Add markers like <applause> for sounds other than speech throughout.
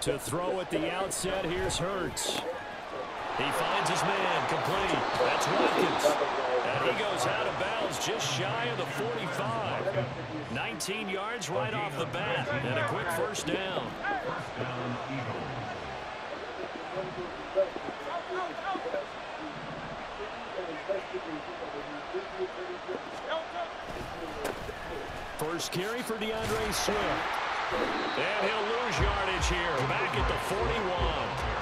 To throw at the outset, here's Hurts. He finds his man, complete. That's Watkins. And he goes out of bounds just shy of the 45. 19 yards right off the bat, and a quick first down. First carry for D'Andre Swift. And he'll lose yardage here, back at the 41.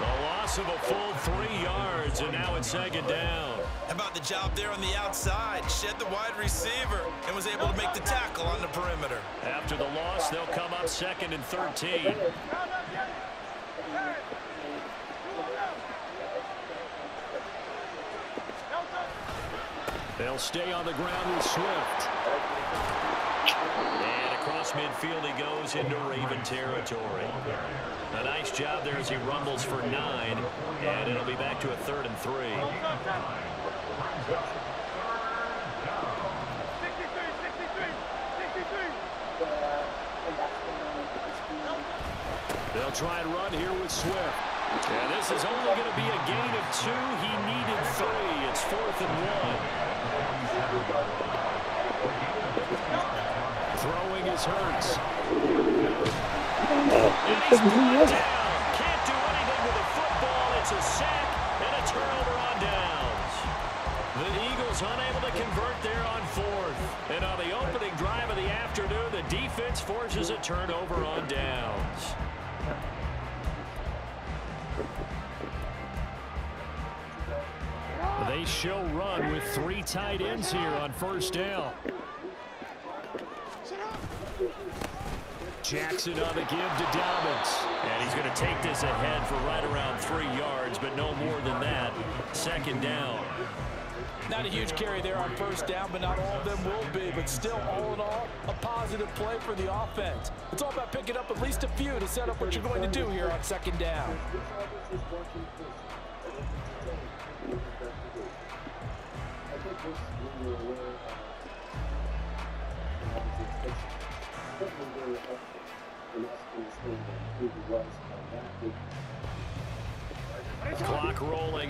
The loss of a full three yards, and now it's second down. How about the job there on the outside? Shed the wide receiver and was able to make the tackle on the perimeter. After the loss, they'll come up second and 13. They'll stay on the ground with Swift. And across midfield he goes into Raven territory. A nice job there as he rumbles for nine. And it'll be back to a third and three. They'll try and run here with Swift. And this is only going to be a gain of two. He needed three. It's fourth and one. Throwing his Hurts. And he's down. Can't do anything with the football. It's a sack and a turnover on downs. The Eagles unable to convert there on fourth. And on the opening drive of the afternoon, the defense forces a turnover on downs. Show run with three tight ends here on first down. Jackson on the give to Dobbins. And he's going to take this ahead for right around three yards, but no more than that. Second down. Not a huge carry there on first down, but not all of them will be. But still, all in all, a positive play for the offense. It's all about picking up at least a few to set up what you're going to do here on second down.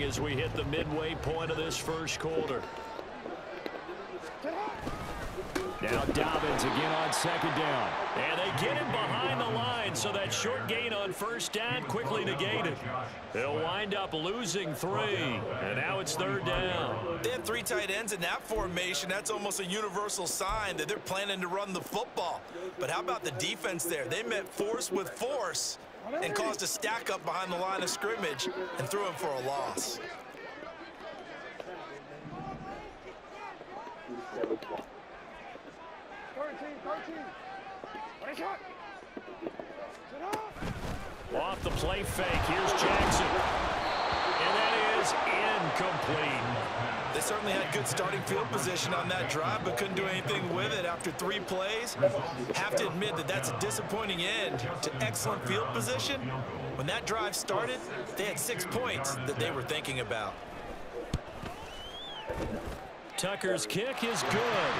As we hit the midway point of this first quarter. Now Dobbins again on second down. And they get him behind the line, so that short gain on first down quickly negated. They'll wind up losing three, and now it's third down. They have three tight ends in that formation. That's almost a universal sign that they're planning to run the football. But how about the defense there? They met force with force and caused a stack up behind the line of scrimmage and threw him for a loss. Off the play fake, here's Jackson. And that is incomplete. They certainly had good starting field position on that drive, but couldn't do anything with it after three plays. Have to admit that that's a disappointing end to excellent field position. When that drive started, they had six points that they were thinking about. Tucker's kick is good.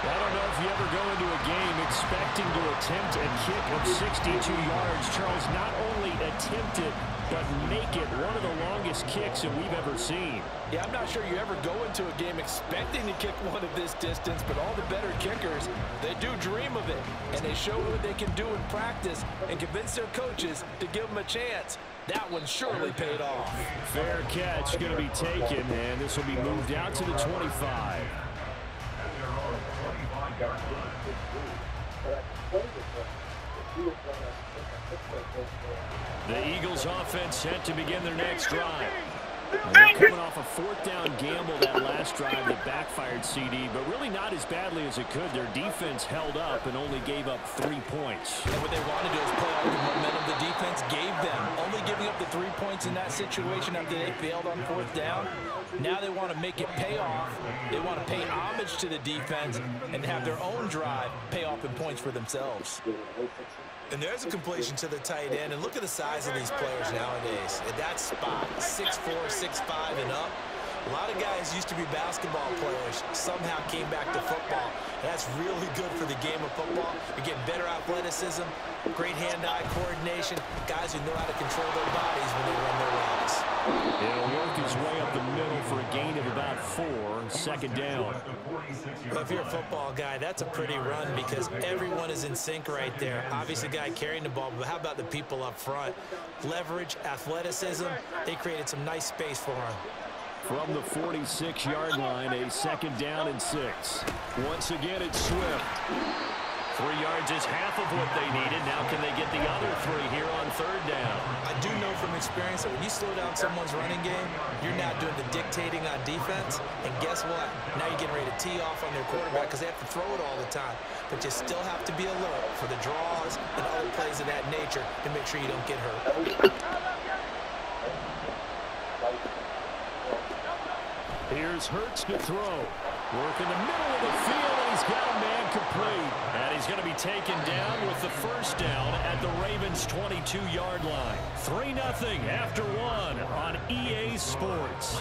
I don't know if you ever go into a game expecting to attempt a kick of 62 yards. Charles not only attempt it, but make it one of the longest kicks that we've ever seen. Yeah, I'm not sure you ever go into a game expecting to kick one of this distance, but all the better kickers, they do dream of it, and they show what they can do in practice and convince their coaches to give them a chance. That one surely paid off. Fair catch going to be taken, and this will be moved out to the 25. Eagles offense set to begin their next drive. They're coming off a fourth down gamble that last drive that backfired CD, but really not as badly as it could. Their defense held up and only gave up three points. And what they wanted to do is play all the momentum the defense gave them. Only giving up the three points in that situation after they failed on fourth down. Now they want to make it pay off. They want to pay homage to the defense and have their own drive pay off in points for themselves. And there's a completion to the tight end. And look at the size of these players nowadays. At that spot, 6'4", 6'5", and up. A lot of guys used to be basketball players, somehow came back to football. That's really good for the game of football. You're getting better athleticism, great hand-eye coordination, guys who know how to control their bodies when they run their routes. He'll work his way up the middle for a gain of about four, second down. Well, if you're a football guy, that's a pretty run because everyone is in sync right there. Obviously, the guy carrying the ball, but how about the people up front? Leverage, athleticism, they created some nice space for him. From the 46-yard line, a second down and six. Once again, it's Swift. Three yards is half of what they needed. Now can they get the other three here on third down? I do know from experience that when you slow down someone's running game, you're now doing the dictating on defense. And guess what? Now you're getting ready to tee off on their quarterback because they have to throw it all the time. But you still have to be alert for the draws and other plays of that nature to make sure you don't get hurt. Here's Hurts to throw. Work in the middle of the field, and he's got a man complete. And he's going to be taken down with the first down at the Ravens' 22-yard line. 3-0 after one on EA Sports.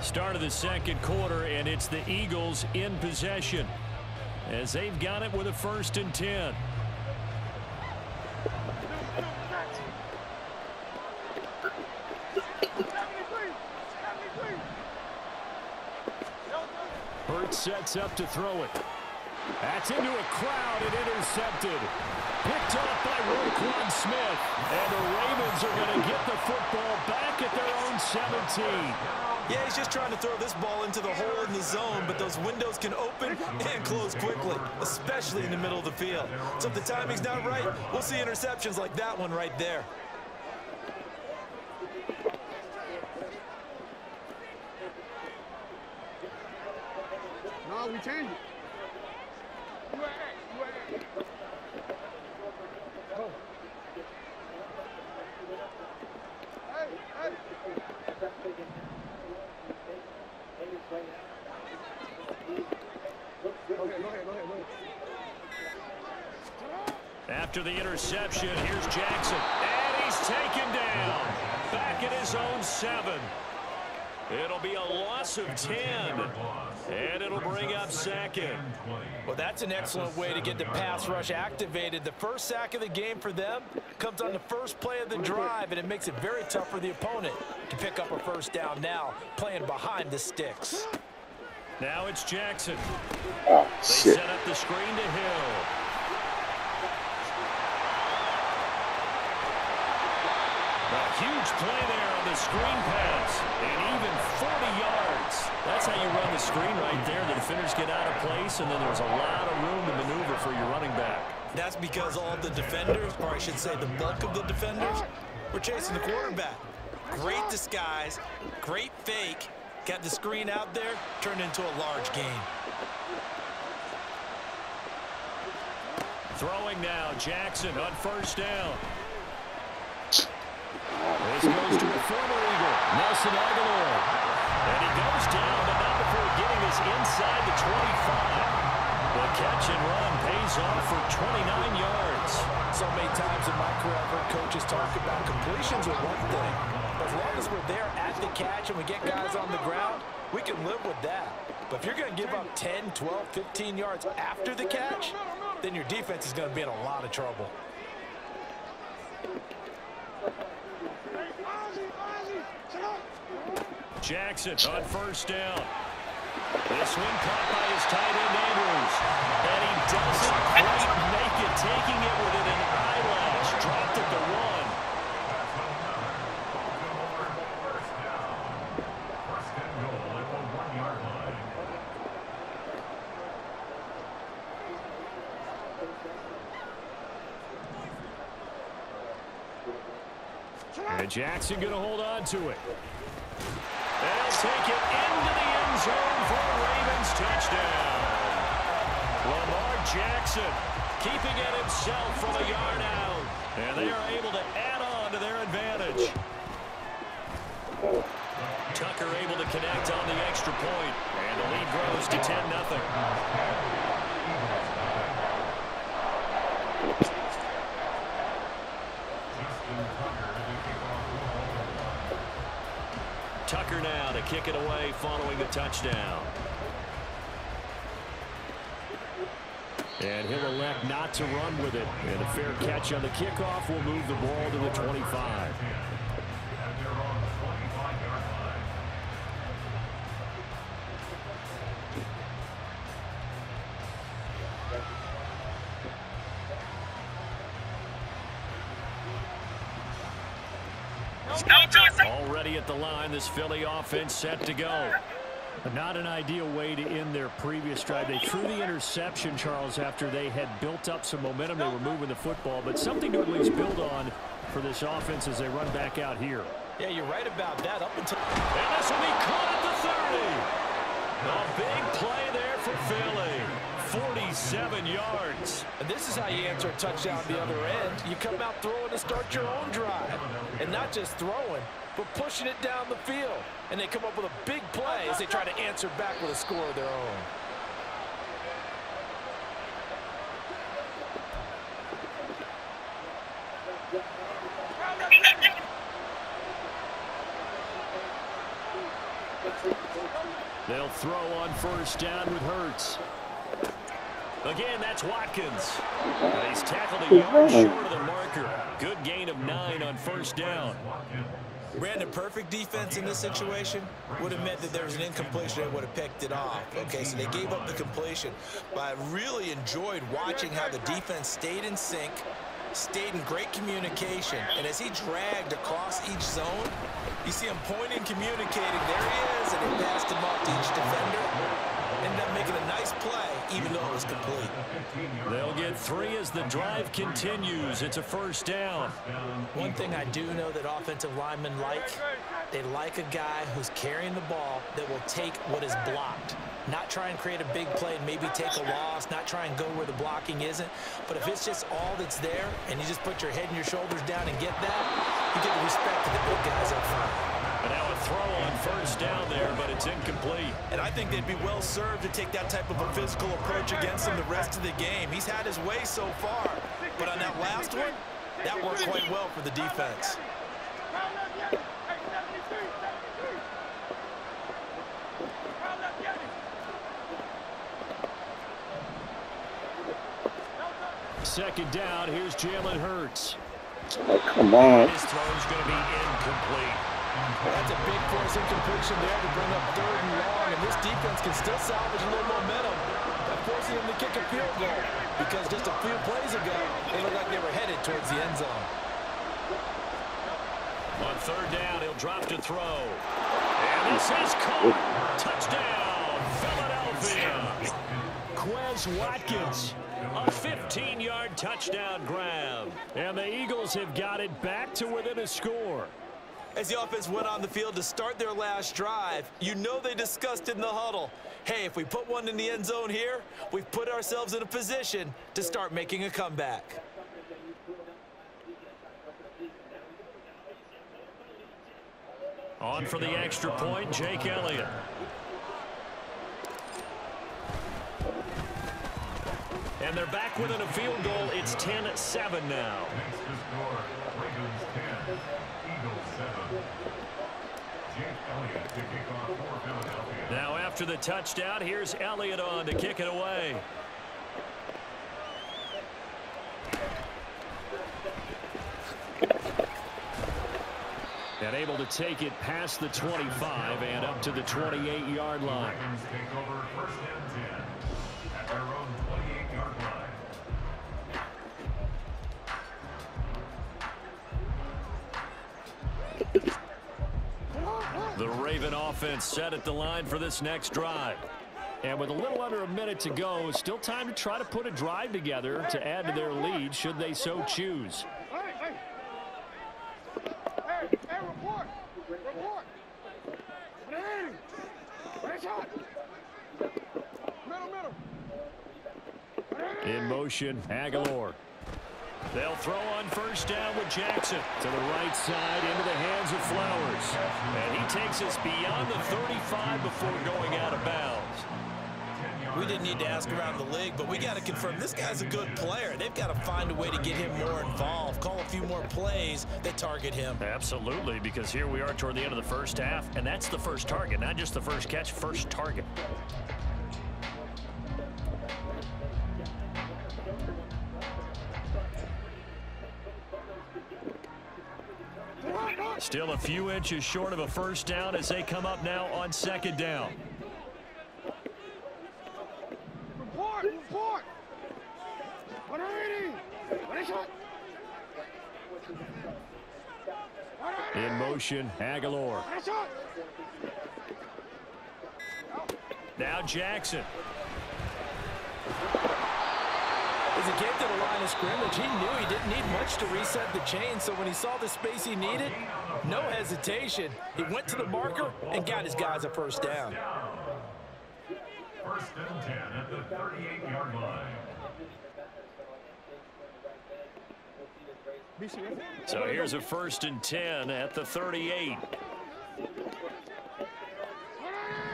Start of the second quarter, and it's the Eagles in possession as they've got it with a first and 10. Up to throw it. That's into a crowd and intercepted. Picked off by Roquan Smith. And the Ravens are going to get the football back at their own 17. Yeah, he's just trying to throw this ball into the hole in the zone, but those windows can open and close quickly, especially in the middle of the field. So if the timing's not right, we'll see interceptions like that one right there. After the interception, here's Jackson. And he's taken down. Back at his own seven. It'll be a loss of 10. And it'll bring up second. Well, that's an excellent way to get the pass rush activated. The first sack of the game for them comes on the first play of the drive, and it makes it very tough for the opponent to pick up a first down now, playing behind the sticks. Now it's Jackson. Oh, They set up the screen to Hill. Huge play there on the screen pass. And even 40 yards. That's how you run the screen right there. The defenders get out of place, and then there's a lot of room to maneuver for your running back. That's because all the defenders, or I should say the bulk of the defenders, were chasing the quarterback. Great disguise, great fake, got the screen out there, turned into a large gain. Throwing now, Jackson on first down. This goes to a former Eagle, Nelson Agholor. And he goes down, but not before getting this inside the 25. The catch and run pays off for 29 yards. So many times in my career, I've heard coaches talk about completions are one thing. As long as we're there at the catch and we get guys on the ground, we can live with that. But if you're going to give up 10, 12, 15 yards after the catch, then your defense is going to be in a lot of trouble. Jackson on first down. This one caught by his tight end Andrews. And he doesn't quite make it, taking it within an eyelash. Dropped at the one. And Jackson going to hold on to it. Lamar Jackson keeping it himself from a yard out. And they are able to add on to their advantage. Tucker able to connect on the extra point, And the lead grows to 10-0. Tucker now to kick it away following the touchdown. And he'll elect not to run with it. And a fair catch on the kickoff will move the ball to the 25. Already at the line, this Philly offense set to go. Not an ideal way to end their previous drive. They threw the interception, Charles, after they had built up some momentum. They were moving the football, but something to at least build on for this offense as they run back out here. Yeah, you're right about that. Up until 47 yards. And this is how you answer a touchdown the other end. You come out throwing to start your own drive. And not just throwing, but pushing it down the field. And they come up with a big play as they try to answer back with a score of their own. They'll throw on first down with Hurts. Again, that's Watkins. And he's tackled a yard short of the marker. Good gain of nine on first down. Brandon, perfect defense in this situation would have meant that there was an incompletion that would have picked it off. Okay, so they gave up the completion. But I really enjoyed watching how the defense stayed in sync, stayed in great communication. And as he dragged across each zone, you see him pointing, communicating. There he is, and he passed him off to each defender ended up making a nice play, even though it was complete. They'll get three as the drive continues. It's a first down. One thing I do know that offensive linemen like, they like a guy who's carrying the ball that will take what is blocked. Not try and create a big play and maybe take a loss, not try and go where the blocking isn't. But if it's just all that's there and you just put your head and your shoulders down and get that, you get the respect of the big guys up front. And now a throw on first down there, but it's incomplete. And I think they'd be well served to take that type of a physical approach against him the rest of the game. He's had his way so far, but on that last one, that worked quite well for the defense. Second down, here's Jalen Hurts. Oh, come on. His throw's going to be incomplete. That's a big force incompletion there to bring up third and long, and this defense can still salvage a little momentum by forcing them to kick a field goal because just a few plays ago, they looked like they were headed towards the end zone. On third down, he'll drop to throw. And this is caught. Touchdown, Philadelphia. Quez Watkins. A 15-yard touchdown grab. And the Eagles have got it back to within a score. As the offense went on the field to start their last drive, you know they discussed in the huddle, hey, if we put one in the end zone here, we've put ourselves in a position to start making a comeback. On for the extra point, Jake Elliott. And they're back within a field goal. It's 10-7 now. Now after the touchdown, here's Elliott on to kick it away. And able to take it past the 25 and up to the 28-yard line. The Raven offense set at the line for this next drive. And with a little under a minute to go, still time to try to put a drive together to add to their lead should they so choose. In motion, Agholor. They'll throw on first down with Jackson to the right side into the hands of Flowers. And he takes us beyond the 35 before going out of bounds. We didn't need to ask around the league, but we got to confirm this guy's a good player. They've got to find a way to get him more involved, call a few more plays that target him. Absolutely, because here we are toward the end of the first half, and that's the first target, not just the first catch, first target. Still a few inches short of a first down as they come up now on second down. Report, report. 180. In motion, Agholor. Now Jackson. As he came to the line of scrimmage, he knew he didn't need much to reset the chain, so when he saw the space he needed, no hesitation. He went to the marker and got his guys a first down. First and 10 at the 38-yard line. So here's a first and 10 at the 38.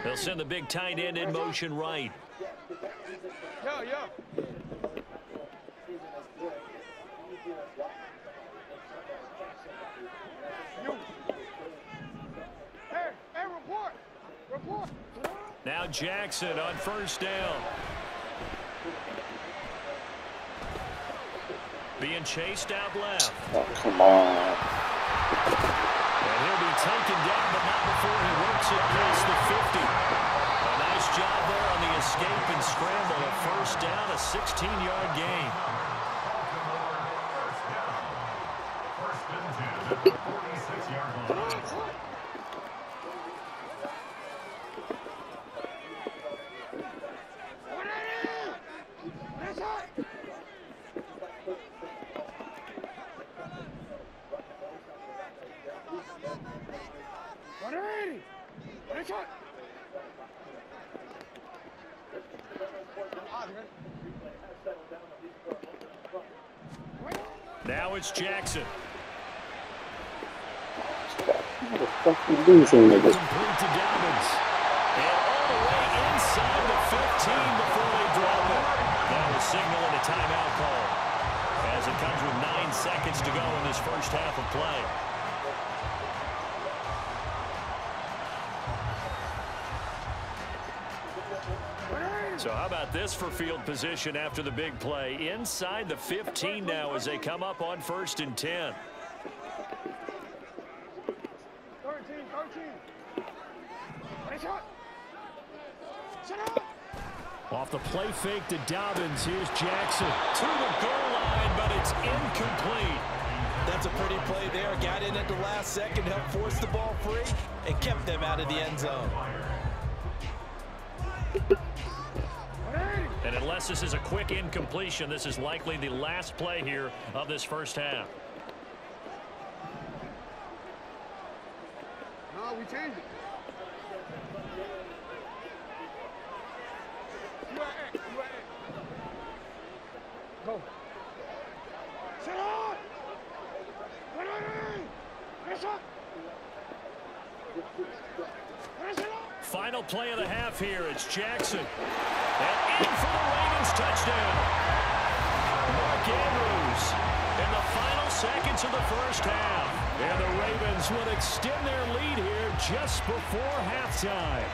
They'll send the big tight end in motion right. Yo, yo. You. Hey, hey, report. Report. Now Jackson on first down. Being chased out left. Oh, come on. And he'll be taken down, but not before he works it past the 50. A nice job there on the escape and scramble. A first down, a 16-yard gain. First and 10 at the 46-yard line. One eighty. Ready, shot. One eighty. Ready, shot. Now it's Jackson. How the fuck you? Complete to Dobbins. And all the way inside the 15 before they drop it. That in a timeout call. As it comes with nine seconds to go in this first half of play. So how about this for field position after the big play? Inside the 15 now as they come up on first and 10. 13, 13. Ready, shot. Sit up. Off the play fake to Dobbins. Here's Jackson to the goal line, but it's incomplete. That's a pretty play there. Got in at the last second, helped force the ball free, and kept them out of the end zone. And unless this is a quick incompletion, this is likely the last play here of this first half. No, we changed it. Go. Final play of the half here. It's Jackson. And in for the Ravens touchdown. Mark Andrews in the final seconds of the first half. And the Ravens will extend their lead here just before halftime.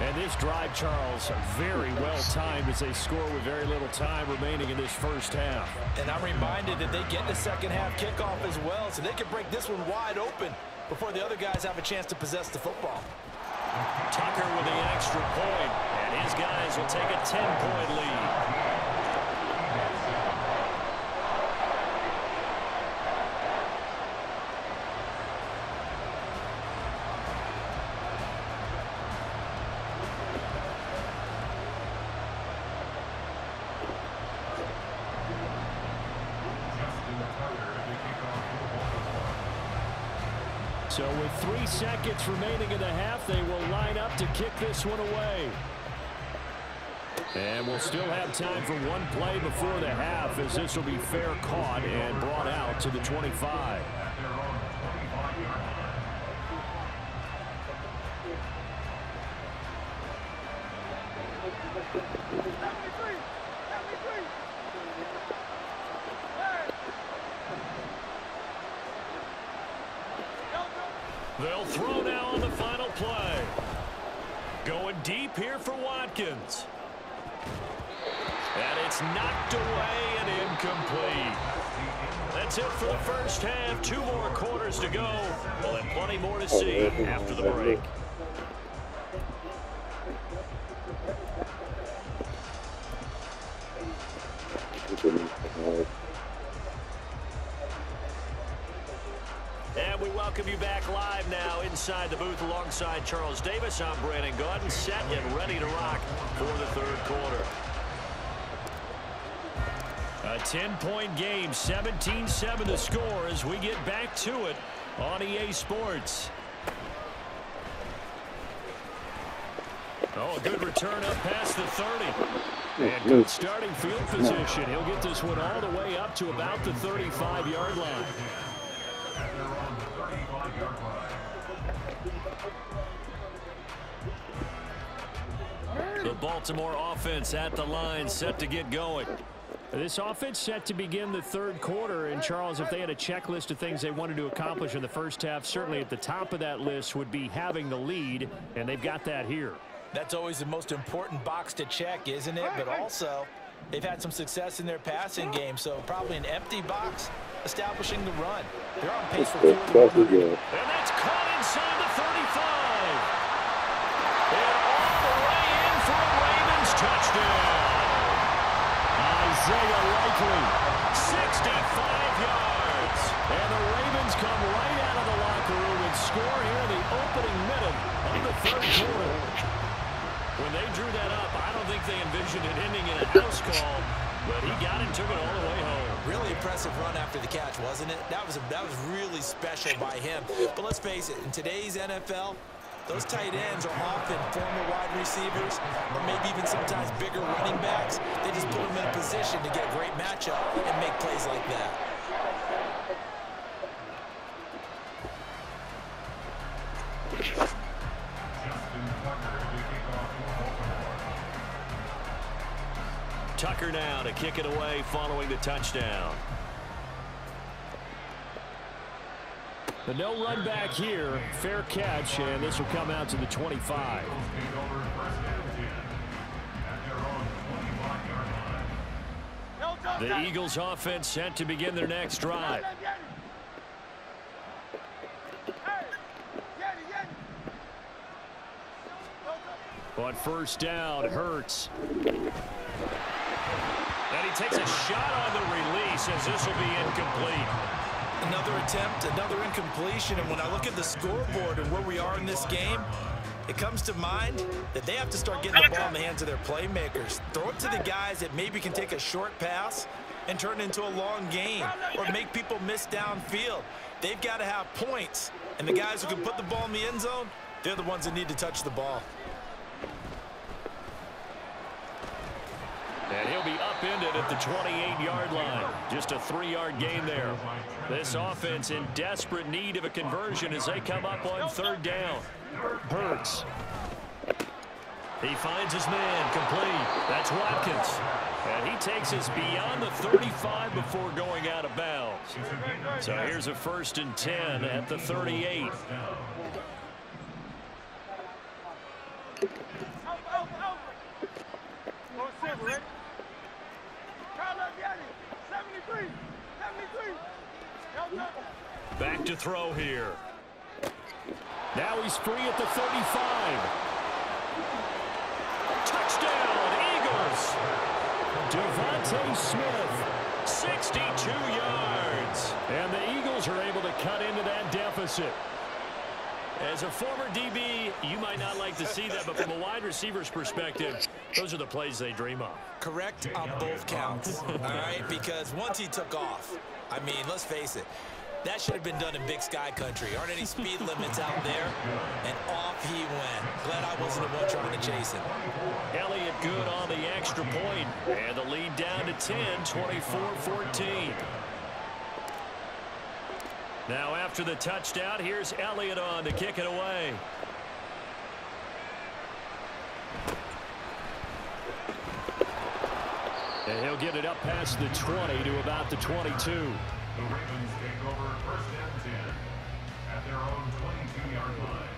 And this drive, Charles, very well timed as they score with very little time remaining in this first half. And I'm reminded that they get the second half kickoff as well, so they can break this one wide open before the other guys have a chance to possess the football. Tucker with the extra point, and his guys will take a 10-point lead. So with three seconds remaining in the half, they will line up to kick this one away. And we'll still have time for one play before the half as this will be fair caught and brought out to the 25. Inside the booth alongside Charles Davis. I'm Brandon Gaudin, set and ready to rock for the third quarter. A 10-point game, 17-7 the score as we get back to it on EA Sports. Oh, a good return up past the 30. And good starting field position. He'll get this one all the way up to about the 35-yard line. Baltimore offense at the line set to get going. This offense set to begin the third quarter. And, Charles, if they had a checklist of things they wanted to accomplish in the first half, certainly at the top of that list would be having the lead, and they've got that here. That's always the most important box to check, isn't it? But also, they've had some success in their passing game, so probably an empty box establishing the run. They're on pace for That's 41. And that's caught think they envisioned it ending in a house call, but he got it and took it all the way home. Really impressive run after the catch, wasn't it? That was a, that was really special by him. But let's face it, in today's NFL, those tight ends are often former wide receivers or maybe even sometimes bigger running backs. They just put them in a position to get a great matchup and make plays like that. Kick it away following the touchdown. The no run back here. Fair catch, and this will come out to the 25. The Eagles offense set to begin their next drive. On first down, Hurts. And he takes a shot on the release as this will be incomplete. Another attempt, another incompletion, and when I look at the scoreboard and where we are in this game, it comes to mind that they have to start getting the ball in the hands of their playmakers. Throw it to the guys that maybe can take a short pass and turn it into a long game or make people miss downfield. They've got to have points, and the guys who can put the ball in the end zone, they're the ones that need to touch the ball. And he'll be upended at the 28-yard line. Just a three-yard gain there. This offense in desperate need of a conversion as they come up on third down. Hurts. He finds his man complete. That's Watkins. And he takes us beyond the 35 before going out of bounds. So here's a first and 10 at the 38. Back to throw here. Now he's free at the 35. Touchdown, Eagles. DeVonta Smith, 62 yards. And the Eagles are able to cut into that deficit. As a former DB, you might not like to see that, but from a wide receiver's perspective, those are the plays they dream of. Correct on both counts, all right? Because once he took off, I mean, let's face it, that should have been done in Big Sky Country. Aren't any speed <laughs> limits out there? And off he went. Glad I wasn't the one trying to chase him. Elliott good on the extra point, and the lead down to 10, 24-14. Now after the touchdown, here's Elliott on to kick it away. He'll get it up past the 20 to about the 22. The Ravens take over first and 10 at their own 22-yard line.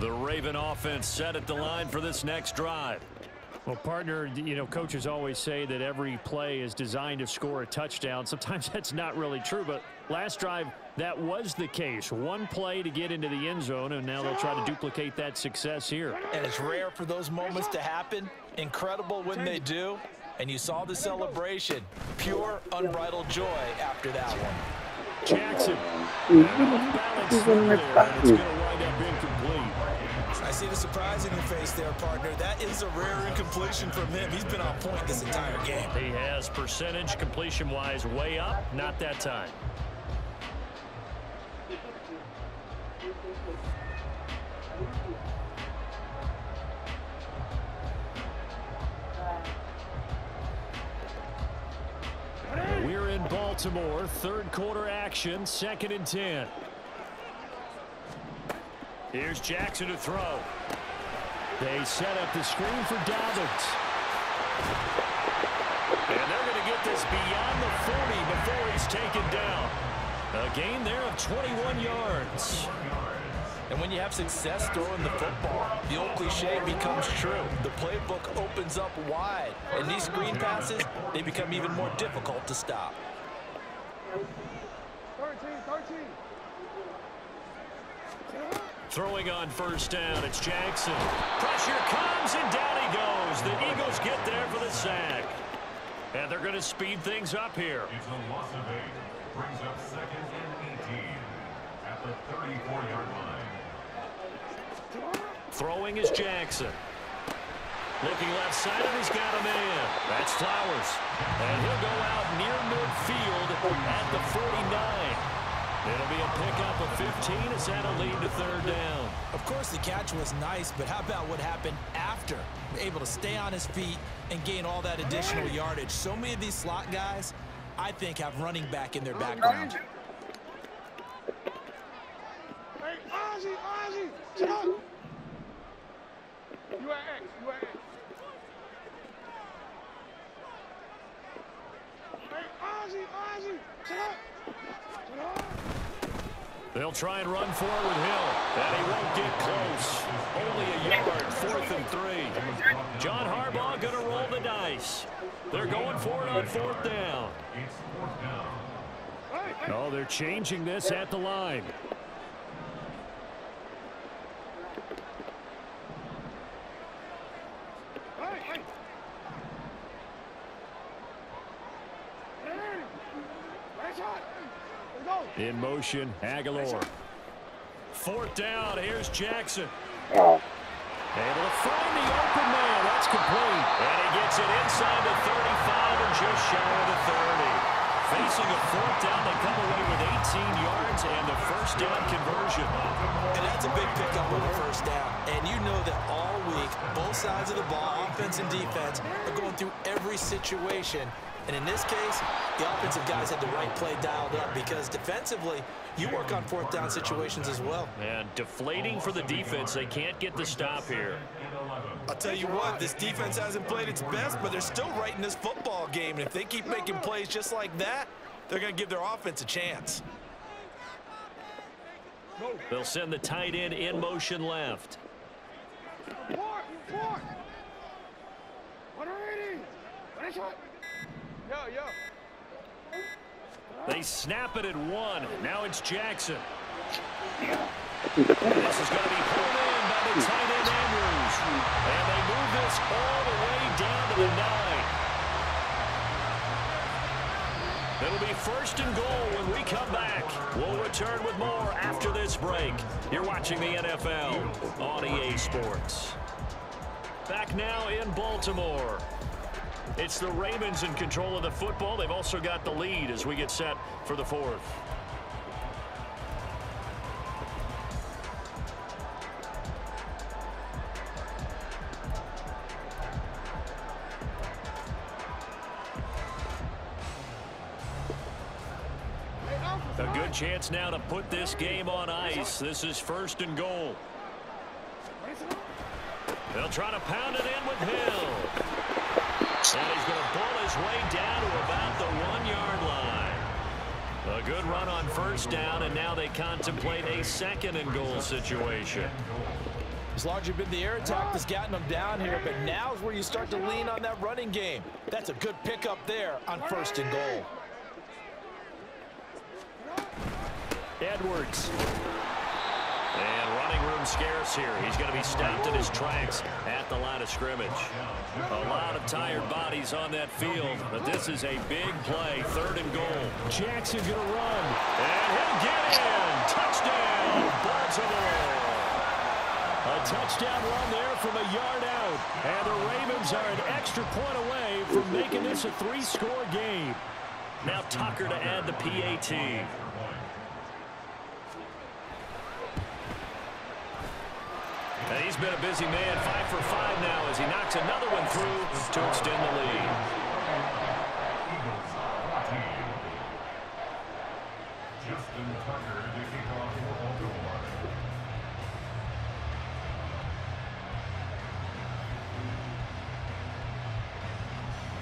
The Raven offense set at the line for this next drive. Well, partner, you know, coaches always say that every play is designed to score a touchdown. <laughs> Sometimes that's not really true, but last drive, that was the case. One play to get into the end zone, and now they'll try to duplicate that success here. And it's rare for those moments to happen. Incredible when they do. And you saw the celebration. Pure, unbridled joy after that one. Jackson. Balance in the there, and it's back. going to wind up incomplete. I see the surprise in your face there, partner. That is a rare incompletion from him. He's been on point this entire game. He has percentage completion-wise way up, not that time. Baltimore, third quarter action, second and 10. Here's Jackson to throw. They set up the screen for Dobbins. And they're going to get this beyond the 40 before he's taken down. A gain there of 21 yards. And when you have success throwing the football, the old cliche becomes true. The playbook opens up wide. And these screen passes, they become even more difficult to stop. 13, 13. Throwing on first down, it's Jackson. Pressure comes, and down he goes. The Eagles get there for the sack. And they're going to speed things up here. It's a loss of eight. Brings up second and 18 at the 34-yard line. Throwing is Jackson. Looking left side, and he's got a man. That's Flowers. And he'll go out near midfield at the 49. It'll be a pickup of 15 as that'll lead to third down. Of course, the catch was nice, but how about what happened after? Able to stay on his feet and gain all that additional yardage. So many of these slot guys, I think, have running back in their background. Hey, Ozzy, Ozzy, shut up. You at X, you at X. Hey, Ozzy, Ozzy, shut up. They'll try and run for it with Hill. And he won't get close. Only a yard, fourth and three. John Harbaugh going to roll the dice. They're going for it on fourth down. It's fourth down. Hey, hey, Oh, they're changing this at the line. hey, hey. Hey, nice shot. Let's go. In motion, Agholor. Fourth down, here's Jackson. Able to find the open man. That's complete. And he gets it inside the 35 and just shy of the 30. Facing a fourth down, they come away with 18 yards and the first down conversion. And that's a big pickup on the first down. And you know that all week, both sides of the ball, offense and defense, are going through every situation. And in this case, the offensive guys had the right play dialed up because defensively, you work on fourth down situations as well. And deflating for the defense. They can't get the stop here. I'll tell you what, this defense hasn't played its best, but they're still right in this football game. And if they keep making plays just like that, they're going to give their offense a chance. They'll send the tight end in motion left. Report, report. 180. Nice shot. Yo, yo. They snap it at one. Now it's Jackson. This is going to be pulled in by the tight end Andrews. And they move this all the way down to the nine. It'll be first and goal when we come back. We'll return with more after this break. You're watching the NFL on EA Sports. Back now in Baltimore. It's the Ravens in control of the football. They've also got the lead as we get set for the fourth. A good chance now to put this game on ice. This is first and goal. They'll try to pound it in with Hill. Good run on first down, and now they contemplate a second and goal situation. It's largely been the air attack that's gotten them down here, but now is where you start to lean on that running game. That's a good pickup there on first and goal. Edwards. Scarce here. He's going to be stopped in his tracks at the line of scrimmage. A lot of tired bodies on that field, but this is a big play, third and goal. Jackson going to run. And he'll get in. Touchdown, Baltimore. A touchdown run there from a yard out. And the Ravens are an extra point away from making this a three-score game. Now Tucker to add the PAT. And he's been a busy man, five for five now as he knocks another one through to extend the lead.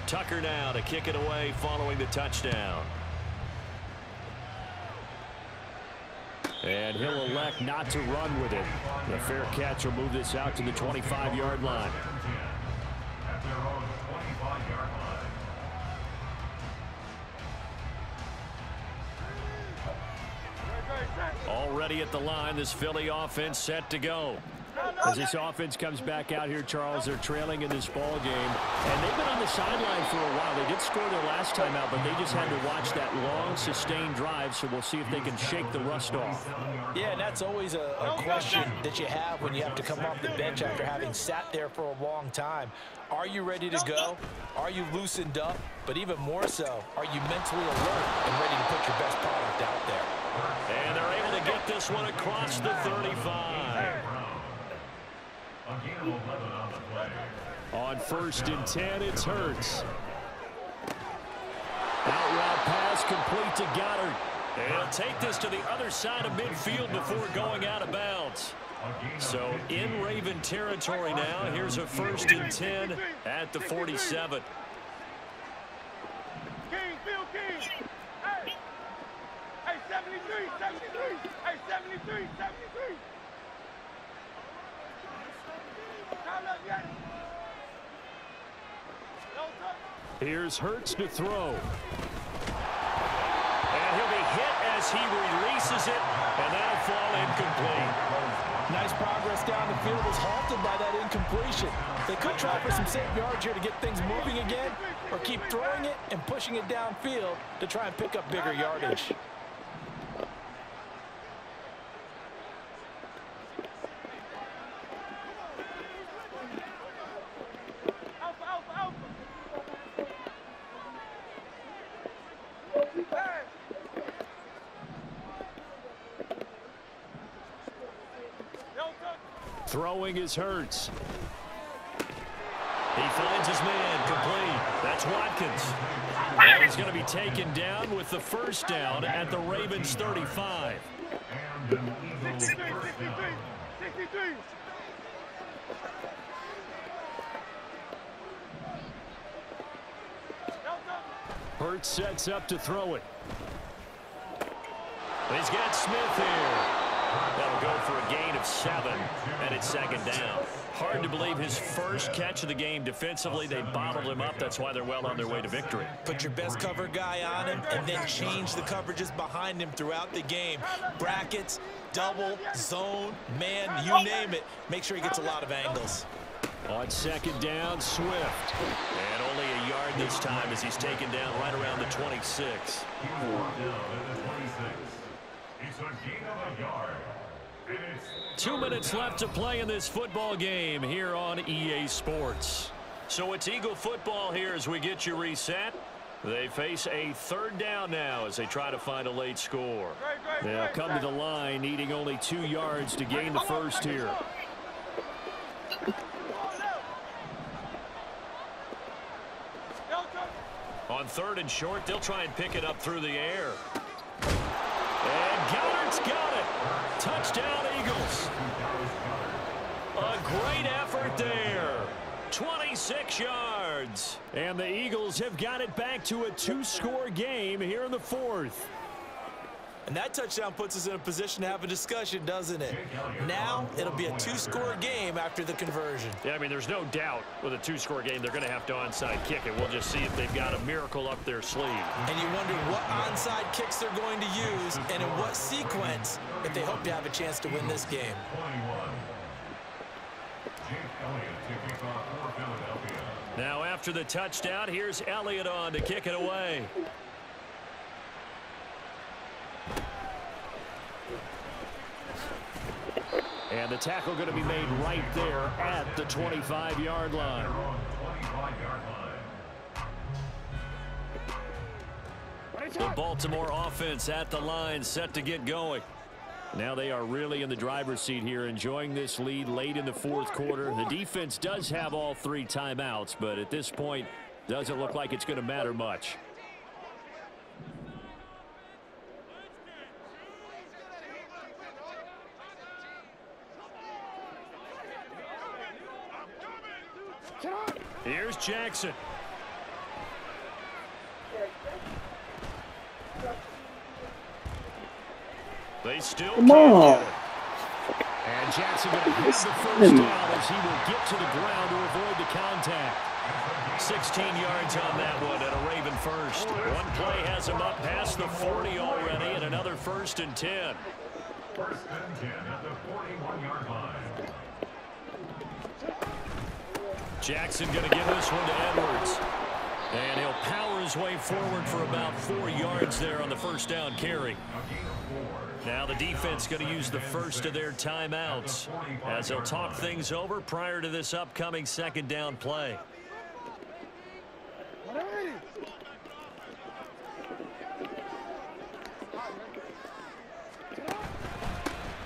Tucker now to kick it away following the touchdown. And he'll elect not to run with it. The fair catch will move this out to the 25-yard line. At their own 25-yard line. Already at the line, this Philly offense set to go. As this offense comes back out here, Charles, they're trailing in this ball game. And they've been on the sideline for a while. They did score their last time out, but they just had to watch that long, sustained drive, so we'll see if they can shake the rust off. Yeah, and that's always a, a question that you have when you have to come off the bench after having sat there for a long time. Are you ready to go? Are you loosened up? But even more so, are you mentally alert and ready to put your best product out there? And they're able to get this one across the 35. Again, 11 on first and 10, it's Hurts. Out route pass complete to Goedert. He'll take this to the other side of midfield before going out of bounds. So in Raven territory now, here's a first and 10 at the 47. King, Phil King. Hey. Hey, 73, 73. Hey, 73, 73. Time up yet? No touch. Here's Hurts to throw. And he'll be hit as he releases it, and that'll fall incomplete. Nice progress down the field was halted by that incompletion. They could try for some safe yards here to get things moving again, or keep throwing it and pushing it downfield to try and pick up bigger yardage. Alpha, alpha, alpha. Hey. No touch. Throwing is Hurts. He finds his man complete. That's Watkins. And he's going to be taken down with the first down at the Ravens 35. And 63, 63, 63. Hurts sets up to throw it. He's got Smith here. That'll go for a gain of seven, and it's second down. Hard to believe his first catch of the game defensively. They bottled him up. That's why they're well on their way to victory. Put your best cover guy on him and then change the coverages behind him throughout the game. Brackets, double, zone, man, you name it. Make sure he gets a lot of angles. On second down, Swift. And only a yard this time as he's taken down right around the 26. He's brought down at the 26. It's a gain of a yard. Two minutes left to play in this football game here on EA Sports. So it's Eagle football here as we get you reset. They face a third down now as they try to find a late score. They'll come to the line needing only two yards to gain the first here. On third and short, they'll try and pick it up through the air. Goedert's got it. Touchdown, Eagles. A great effort there. 26 yards. yards. And the Eagles have got it back to a two-score game here in the fourth. And that touchdown puts us in a position to have a discussion, doesn't it? Now it'll be a two-score game after the conversion. Yeah, I mean, there's no doubt with a two-score game, they're going to have to onside kick it. We'll just see if they've got a miracle up their sleeve. And you wonder what onside kicks they're going to use and in what sequence if they hope to have a chance to win this game. 21. Jake Elliott to kick off for Philadelphia. Now after the touchdown, here's Elliott on to kick it away. And the tackle going to be made right there at the 25-yard line. Their own 25-yard line. The Baltimore offense at the line set to get going. Now they are really in the driver's seat here, enjoying this lead late in the fourth quarter. The defense does have all three timeouts, but at this point, doesn't look like it's going to matter much. Here's Jackson. They still Come can't on. get it. And Jackson going to have the first down as he will get to the ground to avoid the contact. 16 yards on that one and a Raven first. One play has him up past the 40 already and another first and 10. First and 10 at the 41-yard line. Jackson going to give this one to Edwards. And he'll power his way forward for about four yards there on the first down carry. Now the defense going to use the first of their timeouts as they'll talk things over prior to this upcoming second down play.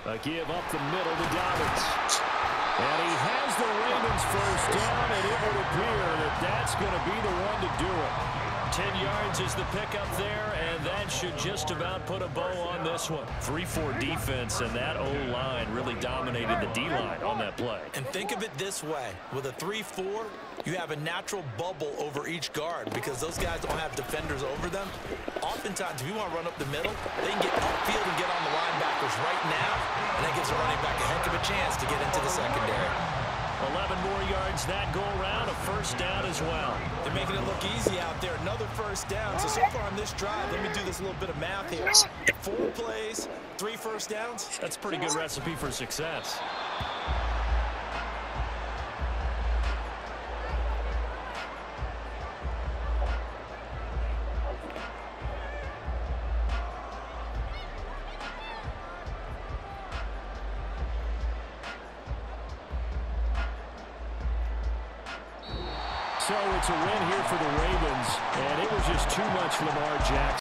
A give up the middle to Dobbins. And he has the Ravens first down, and it would appear that that's going to be the one to do it. 10 yards is the pickup there, and that should just about put a bow on this one. 3-4 defense, and that O-line really dominated the D-line on that play. And think of it this way. With a 3-4, you have a natural bubble over each guard because those guys don't have defenders over them. Oftentimes, if you want to run up the middle, they can get upfield and get on the linebackers right now, and that gives a running back a heck of a chance to get into the secondary. 11 more yards that go around, a first down as well. They're making it look easy out there. Another first down. So, so far on this drive, let me do this little bit of math here. Four plays, three first downs. That's a pretty good recipe for success. It's a win here for the Ravens, and it was just too much Lamar Jackson.